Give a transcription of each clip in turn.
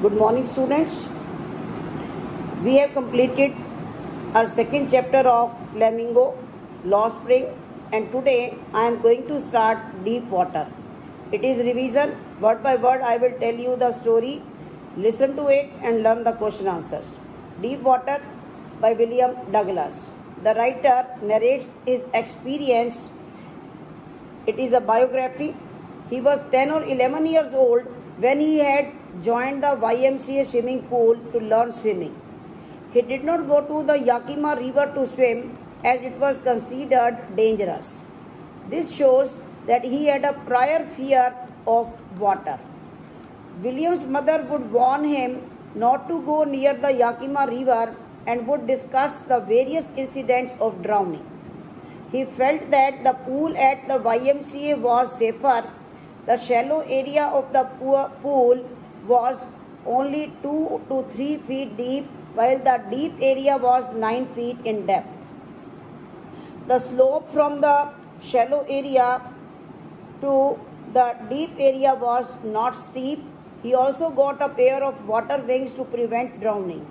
Good morning, students. We have completed our second chapter of Flamingo, Lost Spring, and today I am going to start Deep Water. It is revision. Word by word, I will tell you the story. Listen to it and learn the question answers. Deep Water by William Douglas. The writer narrates his experience. It is a biography. He was 10 or 11 years old when he had joined the YMCA swimming pool to learn swimming. He did not go to the Yakima River to swim as it was considered dangerous. This shows that he had a prior fear of water. William's mother would warn him not to go near the Yakima River and would discuss the various incidents of drowning. He felt that the pool at the YMCA was safer. The shallow area of the pool was only 2 to 3 feet deep, while the deep area was 9 feet in depth. The slope from the shallow area to the deep area was not steep. He also got a pair of water wings to prevent drowning.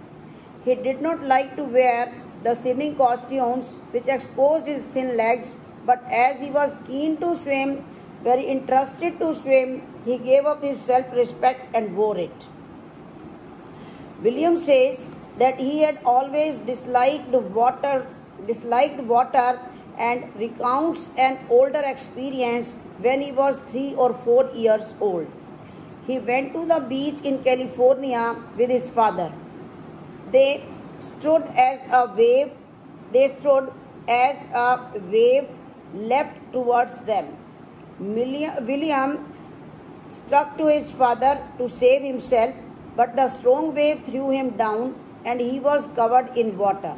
He did not like to wear the swimming costumes which exposed his thin legs, but as he was keen to swim, very interested to swim, he gave up his self respect and wore it. William says that he had always disliked water, disliked water and recounts an older experience when he was 3 or 4 years old. He went to the beach in California with his father. They stood as a wave, they stood as a wave leapt towards them. William struck to his father to save himself, but the strong wave threw him down and he was covered in water.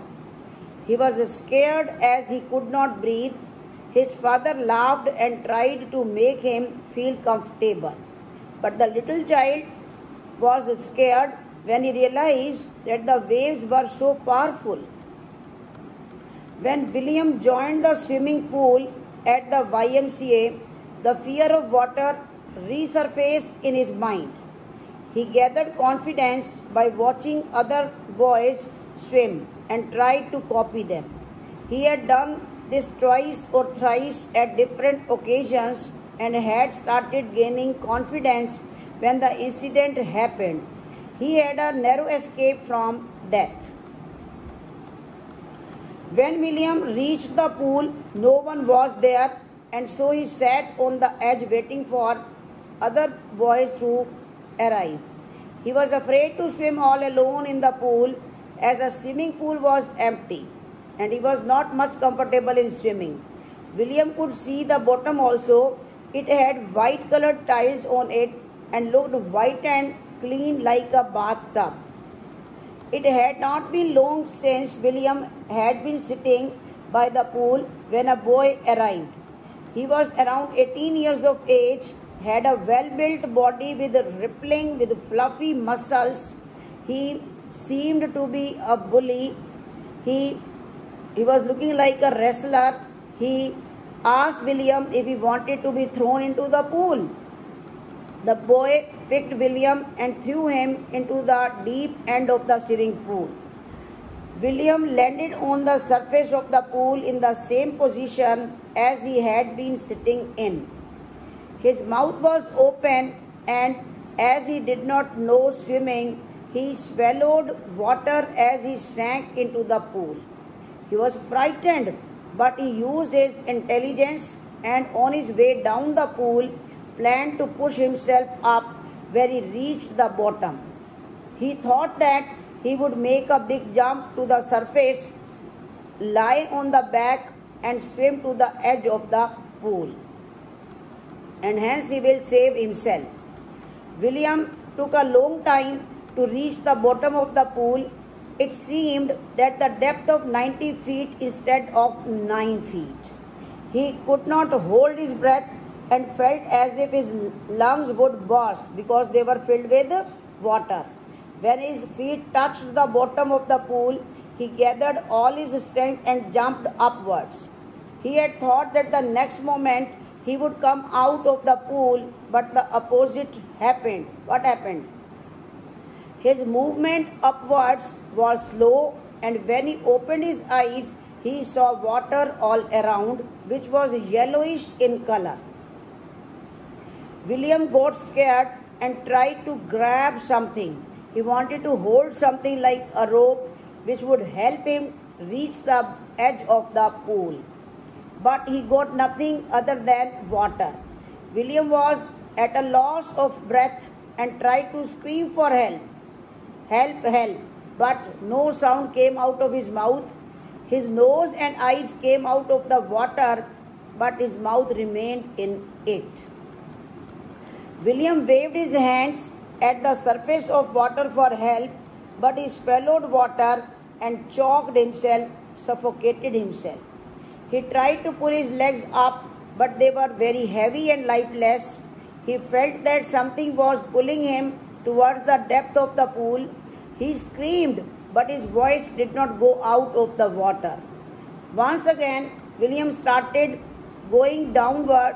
He was scared as he could not breathe. His father laughed and tried to make him feel comfortable. But the little child was scared when he realized that the waves were so powerful. When William joined the swimming pool at the YMCA, the fear of water resurfaced in his mind. He gathered confidence by watching other boys swim and tried to copy them. He had done this twice or thrice at different occasions and had started gaining confidence when the incident happened. He had a narrow escape from death. When William reached the pool, no one was there, and so he sat on the edge waiting for other boys to arrive. He was afraid to swim all alone in the pool as the swimming pool was empty and he was not much comfortable in swimming. William could see the bottom also. It had white colored tiles on it and looked white and clean like a bathtub. It had not been long since William had been sitting by the pool when a boy arrived. He was around 18 years of age had a well-built body with rippling with fluffy muscles. He seemed to be a bully. He, he was looking like a wrestler. He asked William if he wanted to be thrown into the pool. The boy picked William and threw him into the deep end of the swimming pool. William landed on the surface of the pool in the same position as he had been sitting in. His mouth was open, and as he did not know swimming, he swallowed water as he sank into the pool. He was frightened, but he used his intelligence and on his way down the pool planned to push himself up where he reached the bottom. He thought that he would make a big jump to the surface, lie on the back, and swim to the edge of the pool and hence he will save himself. William took a long time to reach the bottom of the pool. It seemed that the depth of 90 feet instead of 9 feet. He could not hold his breath and felt as if his lungs would burst because they were filled with water. When his feet touched the bottom of the pool, he gathered all his strength and jumped upwards. He had thought that the next moment he would come out of the pool, but the opposite happened. What happened? His movement upwards was slow, and when he opened his eyes, he saw water all around, which was yellowish in color. William got scared and tried to grab something. He wanted to hold something like a rope which would help him reach the edge of the pool. But he got nothing other than water. William was at a loss of breath and tried to scream for help. Help, help. But no sound came out of his mouth. His nose and eyes came out of the water, but his mouth remained in it. William waved his hands at the surface of water for help, but he swallowed water and choked himself, suffocated himself. He tried to pull his legs up, but they were very heavy and lifeless. He felt that something was pulling him towards the depth of the pool. He screamed, but his voice did not go out of the water. Once again, William started going downward,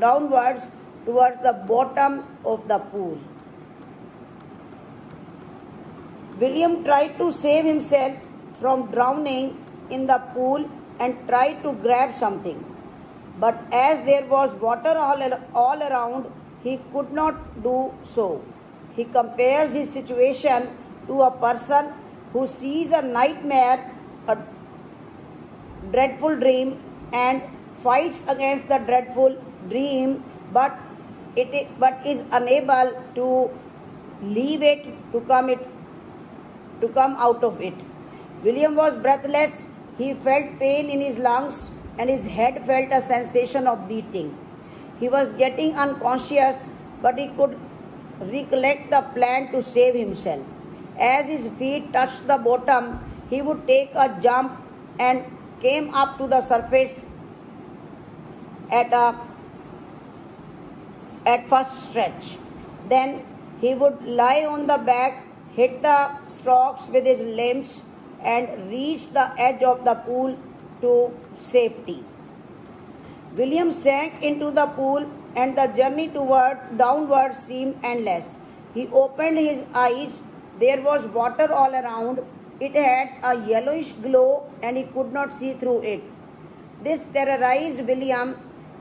downwards towards the bottom of the pool. William tried to save himself from drowning in the pool and tried to grab something. But as there was water all, all around, he could not do so. He compares his situation to a person who sees a nightmare, a dreadful dream, and fights against the dreadful dream, but it but is unable to leave it to come it to come out of it. William was breathless. He felt pain in his lungs and his head felt a sensation of beating. He was getting unconscious, but he could recollect the plan to save himself. As his feet touched the bottom, he would take a jump and came up to the surface at a at first stretch. Then he would lie on the back, hit the strokes with his limbs, and reach the edge of the pool to safety. William sank into the pool, and the journey toward downward seemed endless. He opened his eyes. There was water all around. It had a yellowish glow, and he could not see through it. This terrorized William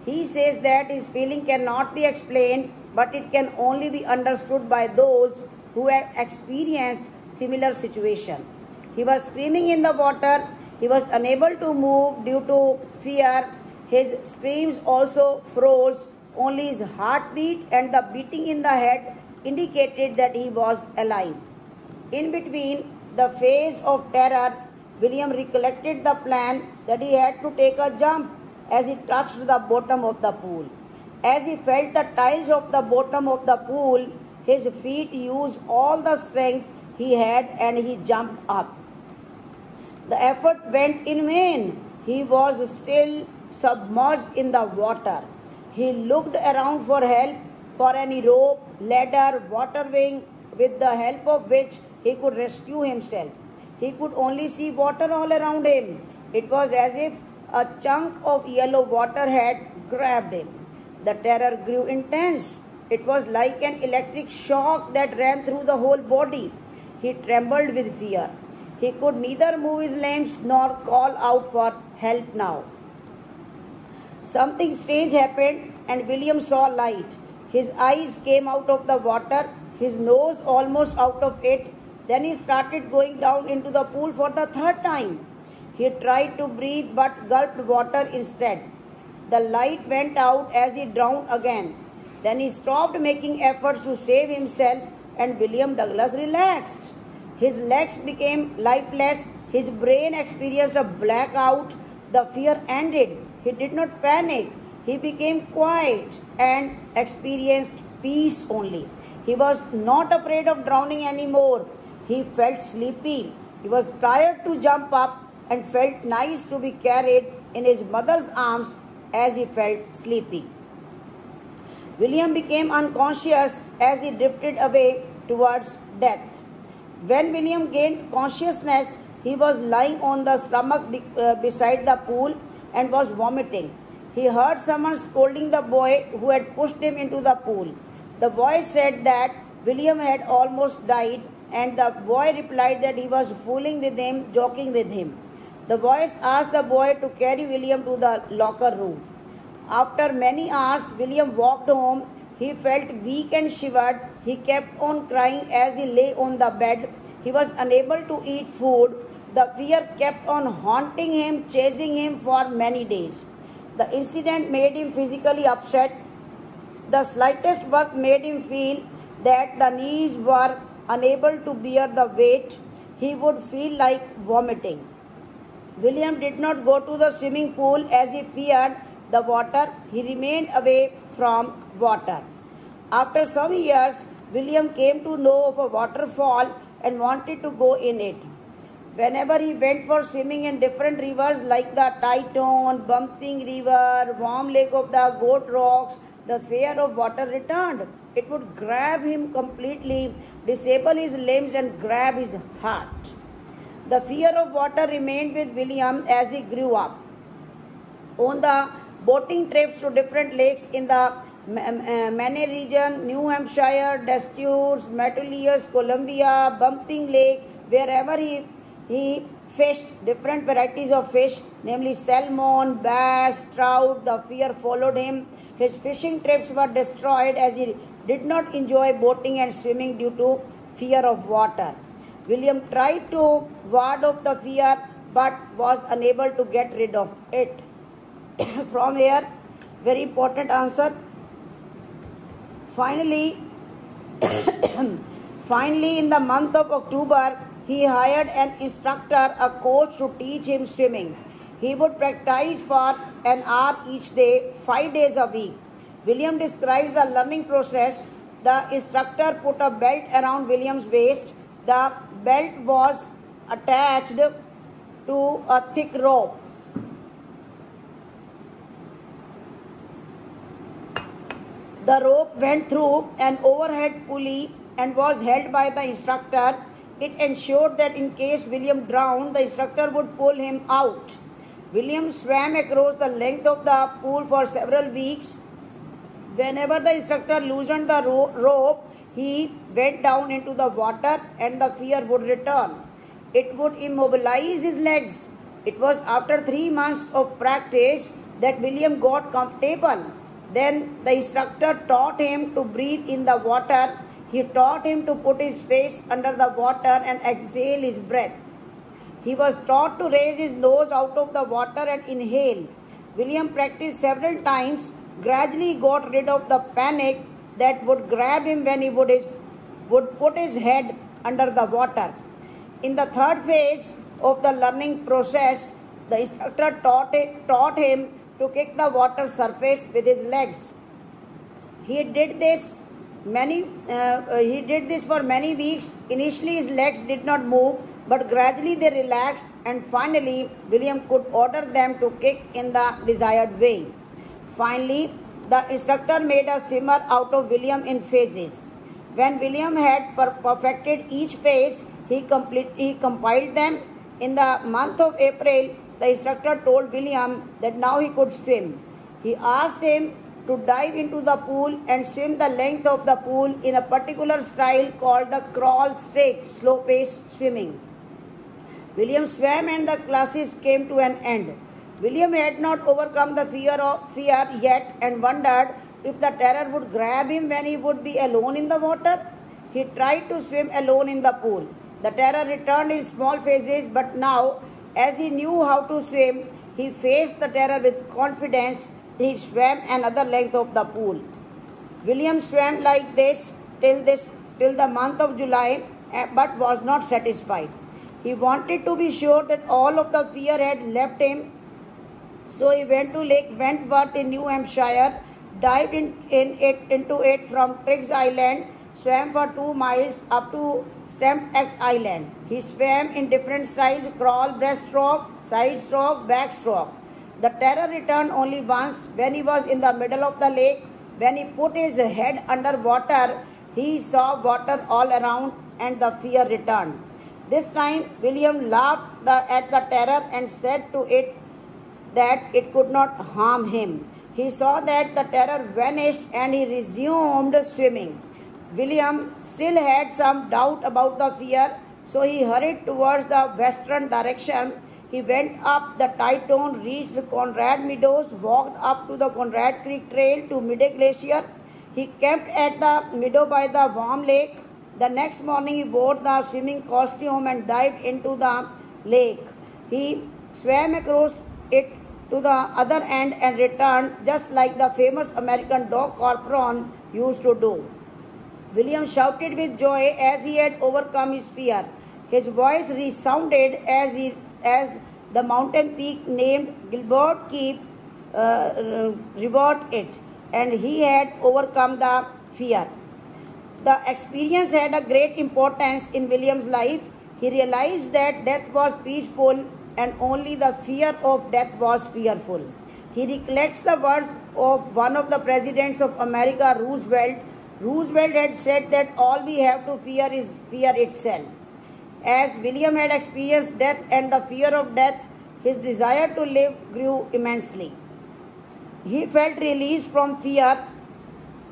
he says that his feeling cannot be explained, but it can only be understood by those who have experienced similar situation. He was screaming in the water. He was unable to move due to fear. His screams also froze. Only his heartbeat and the beating in the head indicated that he was alive. In between the phase of terror, William recollected the plan that he had to take a jump as he touched the bottom of the pool. As he felt the tiles of the bottom of the pool, his feet used all the strength he had and he jumped up. The effort went in vain. He was still submerged in the water. He looked around for help, for any rope, ladder, water wing, with the help of which he could rescue himself. He could only see water all around him. It was as if a chunk of yellow water had grabbed him. The terror grew intense. It was like an electric shock that ran through the whole body. He trembled with fear. He could neither move his limbs nor call out for help now. Something strange happened, and William saw light. His eyes came out of the water, his nose almost out of it. Then he started going down into the pool for the third time. He tried to breathe but gulped water instead. The light went out as he drowned again. Then he stopped making efforts to save himself and William Douglas relaxed. His legs became lifeless. His brain experienced a blackout. The fear ended. He did not panic. He became quiet and experienced peace only. He was not afraid of drowning anymore. He felt sleepy. He was tired to jump up and felt nice to be carried in his mother's arms as he felt sleepy. William became unconscious as he drifted away towards death. When William gained consciousness, he was lying on the stomach be, uh, beside the pool and was vomiting. He heard someone scolding the boy who had pushed him into the pool. The voice said that William had almost died and the boy replied that he was fooling with him, joking with him. The voice asked the boy to carry William to the locker room. After many hours, William walked home. He felt weak and shivered. He kept on crying as he lay on the bed. He was unable to eat food. The fear kept on haunting him, chasing him for many days. The incident made him physically upset. The slightest work made him feel that the knees were unable to bear the weight. He would feel like vomiting. William did not go to the swimming pool as he feared the water. He remained away from water. After some years, William came to know of a waterfall and wanted to go in it. Whenever he went for swimming in different rivers like the Tieton, Bumping River, Warm Lake of the Goat Rocks, the fear of water returned. It would grab him completely, disable his limbs, and grab his heart. The fear of water remained with William as he grew up. On the boating trips to different lakes in the Maine uh, region, New Hampshire, Deschutes, Metolius, Columbia, Bumping Lake, wherever he, he fished different varieties of fish, namely salmon, bass, trout, the fear followed him. His fishing trips were destroyed as he did not enjoy boating and swimming due to fear of water. William tried to ward off the fear but was unable to get rid of it. From here, very important answer. Finally, finally, in the month of October, he hired an instructor, a coach to teach him swimming. He would practice for an hour each day, five days a week. William describes the learning process. The instructor put a belt around William's waist the belt was attached to a thick rope. The rope went through an overhead pulley and was held by the instructor. It ensured that in case William drowned, the instructor would pull him out. William swam across the length of the pool for several weeks. Whenever the instructor loosened the ro- rope, he went down into the water and the fear would return. It would immobilize his legs. It was after three months of practice that William got comfortable. Then the instructor taught him to breathe in the water. He taught him to put his face under the water and exhale his breath. He was taught to raise his nose out of the water and inhale. William practiced several times, gradually got rid of the panic that would grab him when he would, his, would put his head under the water. In the third phase of the learning process, the instructor taught, it, taught him to kick the water surface with his legs. He did this many uh, uh, he did this for many weeks initially his legs did not move but gradually they relaxed and finally william could order them to kick in the desired way finally the instructor made a swimmer out of William in phases. When William had per- perfected each phase, he, complete, he compiled them. In the month of April, the instructor told William that now he could swim. He asked him to dive into the pool and swim the length of the pool in a particular style called the crawl stroke, slow pace swimming. William swam and the classes came to an end. William had not overcome the fear of fear yet and wondered if the terror would grab him when he would be alone in the water. He tried to swim alone in the pool. The terror returned in small phases, but now, as he knew how to swim, he faced the terror with confidence. He swam another length of the pool. William swam like this till this till the month of July, eh, but was not satisfied. He wanted to be sure that all of the fear had left him so he went to Lake Wentworth in New Hampshire, dived in, in it, into it from Triggs Island, swam for two miles up to Stamp Act Island. He swam in different styles crawl, breaststroke, side stroke, backstroke. The terror returned only once when he was in the middle of the lake. When he put his head under water, he saw water all around and the fear returned. This time, William laughed the, at the terror and said to it, that it could not harm him. He saw that the terror vanished and he resumed swimming. William still had some doubt about the fear, so he hurried towards the western direction. He went up the Tieton, reached Conrad Meadows, walked up to the Conrad Creek Trail to Midday Glacier. He camped at the meadow by the warm lake. The next morning, he wore the swimming costume and dived into the lake. He swam across it to the other end and returned just like the famous American dog Corporon used to do. William shouted with joy as he had overcome his fear. His voice resounded as, he, as the mountain peak named Gilbert Peak uh, it, and he had overcome the fear. The experience had a great importance in William's life. He realized that death was peaceful and only the fear of death was fearful. He recollects the words of one of the presidents of America, Roosevelt. Roosevelt had said that all we have to fear is fear itself. As William had experienced death and the fear of death, his desire to live grew immensely. He felt released from fear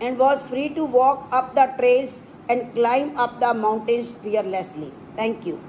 and was free to walk up the trails and climb up the mountains fearlessly. Thank you.